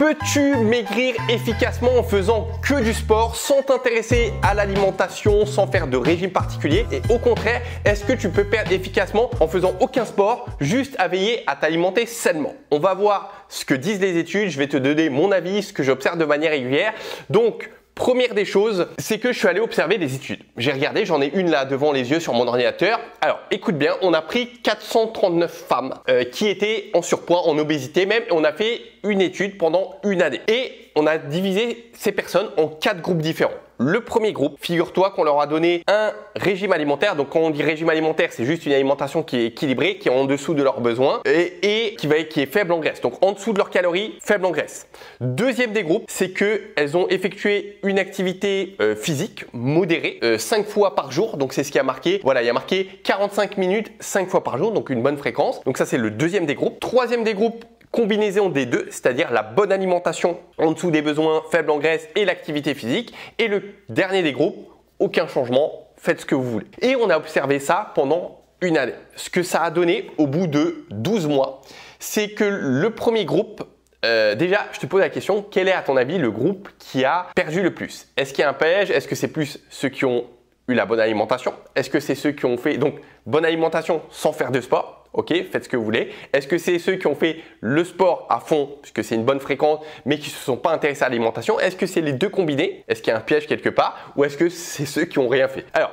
Peux-tu maigrir efficacement en faisant que du sport sans t'intéresser à l'alimentation, sans faire de régime particulier? Et au contraire, est-ce que tu peux perdre efficacement en faisant aucun sport, juste à veiller à t'alimenter sainement? On va voir ce que disent les études, je vais te donner mon avis, ce que j'observe de manière régulière. Donc, Première des choses, c'est que je suis allé observer des études. J'ai regardé, j'en ai une là devant les yeux sur mon ordinateur. Alors, écoute bien, on a pris 439 femmes euh, qui étaient en surpoids, en obésité même, et on a fait une étude pendant une année. Et on a divisé ces personnes en quatre groupes différents. Le premier groupe, figure-toi qu'on leur a donné un régime alimentaire. Donc quand on dit régime alimentaire, c'est juste une alimentation qui est équilibrée, qui est en dessous de leurs besoins et, qui, est faible en graisse. Donc en dessous de leurs calories, faible en graisse. Deuxième des groupes, c'est qu'elles ont effectué une activité euh, physique modérée, 5 euh, fois par jour. Donc c'est ce qui a marqué. Voilà, il y a marqué 45 minutes 5 fois par jour, donc une bonne fréquence. Donc ça c'est le deuxième des groupes. Troisième des groupes, combinaison des deux, c'est-à-dire la bonne alimentation en dessous des besoins, faible en graisse et l'activité physique. Et le dernier des groupes, aucun changement, faites ce que vous voulez. Et on a observé ça pendant une année. Ce que ça a donné au bout de 12 mois, c'est que le premier groupe euh, déjà, je te pose la question, quel est à ton avis le groupe qui a perdu le plus? Est-ce qu'il y a un piège Est-ce que c'est plus ceux qui ont eu la bonne alimentation? Est-ce que c'est ceux qui ont fait donc bonne alimentation sans faire de sport? Ok, faites ce que vous voulez. Est-ce que c'est ceux qui ont fait le sport à fond, puisque c'est une bonne fréquence, mais qui ne se sont pas intéressés à l'alimentation Est-ce que c'est les deux combinés? Est-ce qu'il y a un piège quelque part Ou est-ce que c'est ceux qui n'ont rien fait? Alors,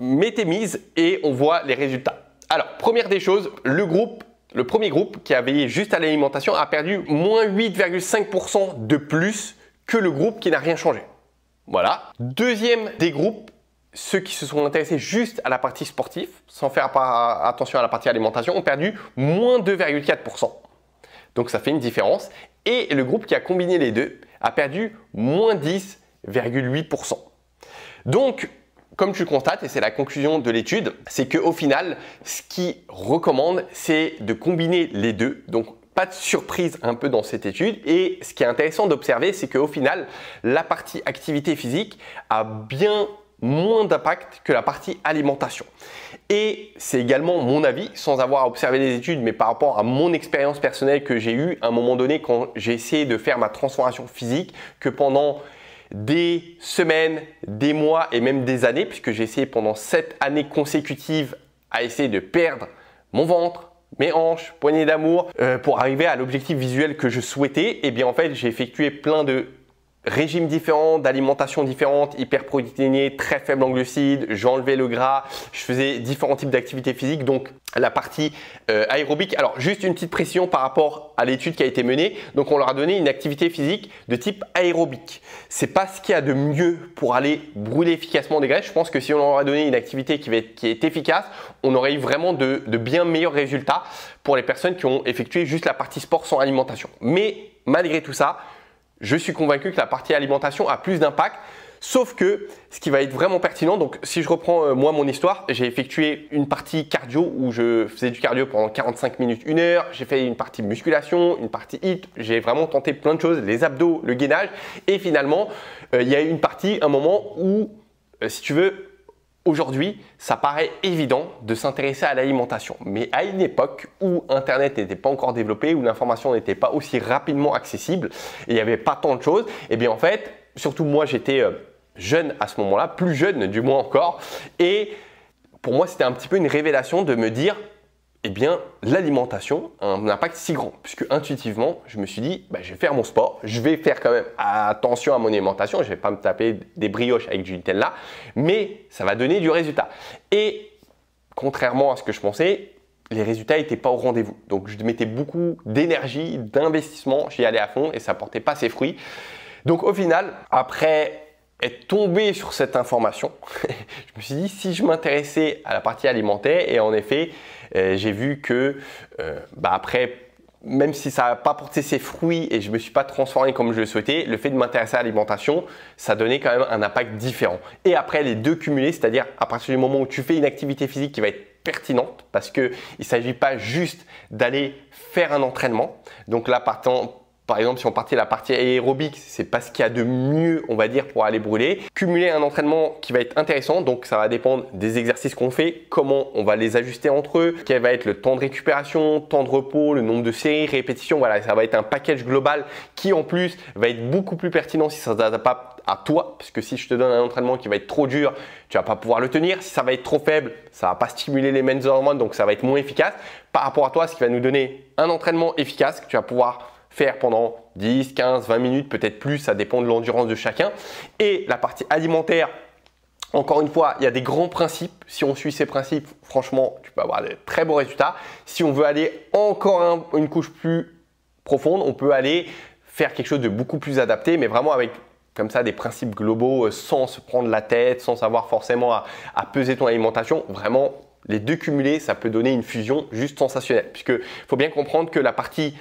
mettez mise et on voit les résultats. Alors, première des choses, le groupe, le premier groupe qui a veillé juste à l'alimentation a perdu moins 8,5% de plus que le groupe qui n'a rien changé. Voilà. Deuxième des groupes ceux qui se sont intéressés juste à la partie sportive, sans faire attention à la partie alimentation, ont perdu moins 2,4%. Donc ça fait une différence. Et le groupe qui a combiné les deux a perdu moins 10,8%. Donc, comme tu constates, et c'est la conclusion de l'étude, c'est qu'au final, ce qui recommande, c'est de combiner les deux. Donc, pas de surprise un peu dans cette étude. Et ce qui est intéressant d'observer, c'est qu'au final, la partie activité physique a bien moins d'impact que la partie alimentation. Et c'est également mon avis, sans avoir observé les études, mais par rapport à mon expérience personnelle que j'ai eue à un moment donné quand j'ai essayé de faire ma transformation physique, que pendant des semaines, des mois et même des années, puisque j'ai essayé pendant sept années consécutives à essayer de perdre mon ventre, mes hanches, poignées d'amour, euh, pour arriver à l'objectif visuel que je souhaitais, et eh bien en fait j'ai effectué plein de Régime différent, d'alimentation différente, hyperprotéinée, très faible en glucides, j'enlevais le gras, je faisais différents types d'activités physiques, donc la partie euh, aérobique. Alors juste une petite précision par rapport à l'étude qui a été menée, donc on leur a donné une activité physique de type aérobique. C'est pas ce qu'il y a de mieux pour aller brûler efficacement des graisses. Je pense que si on leur a donné une activité qui, est efficace, on aurait eu vraiment de, de bien meilleurs résultats pour les personnes qui ont effectué juste la partie sport sans alimentation. Mais malgré tout ça, je suis convaincu que la partie alimentation a plus d'impact. Sauf que ce qui va être vraiment pertinent, donc si je reprends euh, moi mon histoire, j'ai effectué une partie cardio où je faisais du cardio pendant 45 minutes, une heure, j'ai fait une partie musculation, une partie hit, j'ai vraiment tenté plein de choses, les abdos, le gainage, et finalement euh, il y a eu une partie, un moment où, euh, si tu veux, Aujourd'hui, ça paraît évident de s'intéresser à l'alimentation, mais à une époque où Internet n'était pas encore développé, où l'information n'était pas aussi rapidement accessible, et il n'y avait pas tant de choses, et eh bien en fait, surtout moi j'étais euh, jeune à ce moment-là, plus jeune du moins encore, et pour moi c'était un petit peu une révélation de me dire eh bien, l'alimentation a un impact si grand. Puisque intuitivement, je me suis dit, bah, je vais faire mon sport, je vais faire quand même attention à mon alimentation, je ne vais pas me taper des brioches avec du Nutella, mais ça va donner du résultat. Et contrairement à ce que je pensais, les résultats n'étaient pas au rendez-vous. Donc, je mettais beaucoup d'énergie, d'investissement, j'y allais à fond et ça portait pas ses fruits. Donc, au final, après être tombé sur cette information, je me suis dit si je m'intéressais à la partie alimentaire et en effet j'ai vu que euh, bah après même si ça n'a pas porté ses fruits et je ne me suis pas transformé comme je le souhaitais, le fait de m'intéresser à l'alimentation, ça donnait quand même un impact différent. Et après les deux cumulés, c'est-à-dire à partir du moment où tu fais une activité physique qui va être pertinente parce qu'il ne s'agit pas juste d'aller faire un entraînement. Donc là, partant, par exemple, si on partait la partie aérobique, c'est pas ce qu'il y a de mieux, on va dire, pour aller brûler. Cumuler un entraînement qui va être intéressant, donc ça va dépendre des exercices qu'on fait, comment on va les ajuster entre eux, quel va être le temps de récupération, temps de repos, le nombre de séries, répétitions. Voilà, ça va être un package global qui en plus va être beaucoup plus pertinent si ça ne s'adapte pas à toi, parce que si je te donne un entraînement qui va être trop dur, tu vas pas pouvoir le tenir. Si ça va être trop faible, ça va pas stimuler les mêmes hormones, donc ça va être moins efficace. Par rapport à toi, ce qui va nous donner un entraînement efficace que tu vas pouvoir faire pendant 10, 15, 20 minutes, peut-être plus, ça dépend de l'endurance de chacun. Et la partie alimentaire, encore une fois, il y a des grands principes. Si on suit ces principes, franchement, tu peux avoir de très beaux résultats. Si on veut aller encore une couche plus profonde, on peut aller faire quelque chose de beaucoup plus adapté, mais vraiment avec comme ça des principes globaux euh, sans se prendre la tête, sans savoir forcément à, à peser ton alimentation. Vraiment, les deux cumulés, ça peut donner une fusion juste sensationnelle. Puisque faut bien comprendre que la partie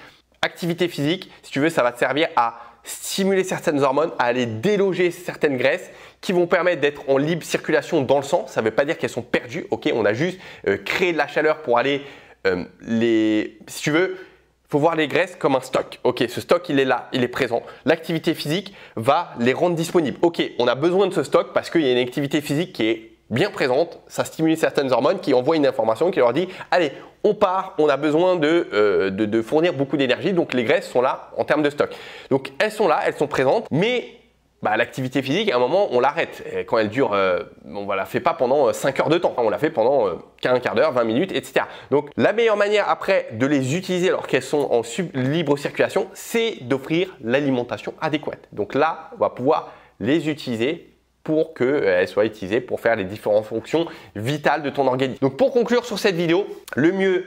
activité physique, si tu veux, ça va te servir à stimuler certaines hormones, à aller déloger certaines graisses qui vont permettre d'être en libre circulation dans le sang. Ça ne veut pas dire qu'elles sont perdues, ok? On a juste euh, créé de la chaleur pour aller euh, les... Si tu veux, faut voir les graisses comme un stock. Ok, ce stock, il est là, il est présent. L'activité physique va les rendre disponibles. Ok, on a besoin de ce stock parce qu'il y a une activité physique qui est bien présente, ça stimule certaines hormones qui envoient une information qui leur dit allez, on part, on a besoin euh, de, de, fournir beaucoup d'énergie, donc les graisses sont là en termes de stock. Donc elles sont là, elles sont présentes, mais bah, l'activité physique, à un moment, on l'arrête. Quand elle dure, euh, on ne la fait pas pendant 5 euh, heures de temps, on la fait pendant 15 quart d'heure, 20 minutes, etc. Donc la meilleure manière après de les utiliser alors qu'elles sont en libre circulation, c'est d'offrir l'alimentation adéquate. Donc là, on va pouvoir les utiliser pour qu'elle euh, soit utilisée pour faire les différentes fonctions vitales de ton organisme. Donc pour conclure sur cette vidéo, le mieux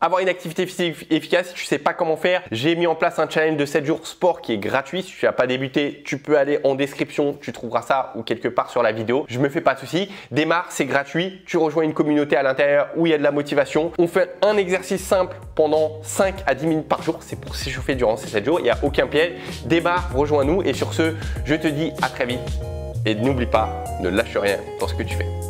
avoir une activité physique efficace, si tu sais pas comment faire, j'ai mis en place un challenge de 7 jours sport qui est gratuit. Si tu n'as pas débuté, tu peux aller en description, tu trouveras ça ou quelque part sur la vidéo. Je me fais pas de soucis. Démarre, c'est gratuit. Tu rejoins une communauté à l'intérieur où il y a de la motivation. On fait un exercice simple pendant 5 à 10 minutes par jour. C'est pour s'échauffer durant ces 7 jours. Il n'y a aucun piège. Démarre, rejoins-nous et sur ce, je te dis à très vite et n'oublie pas, ne lâche rien dans ce que tu fais.